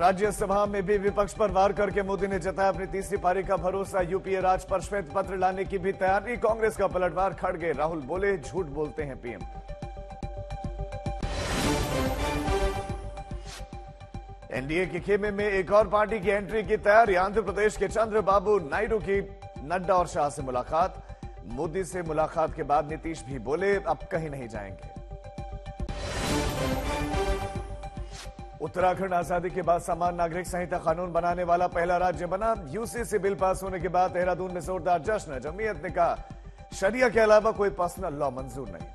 राज्यसभा में भी विपक्ष पर वार करके मोदी ने जताया अपनी तीसरी पारी का भरोसा। यूपीए राज पर श्वेत पत्र लाने की भी तैयारी। कांग्रेस का पलटवार खड़गे राहुल बोले, झूठ बोलते हैं पीएम। एनडीए के खेमे में एक और पार्टी की एंट्री की तैयारी। आंध्र प्रदेश के चंद्रबाबू नायडू की नड्डा और शाह से मुलाकात। मोदी से मुलाकात के बाद नीतीश भी बोले, अब कहीं नहीं जाएँगे। उत्तराखंड आज़ादी के बाद समान नागरिक संहिता कानून बनाने वाला पहला राज्य बना। यूसीसी बिल पास होने के बाद देहरादून में जोरदार जश्न जमीयत ने कहा, शरिया के अलावा कोई पर्सनल लॉ मंजूर नहीं।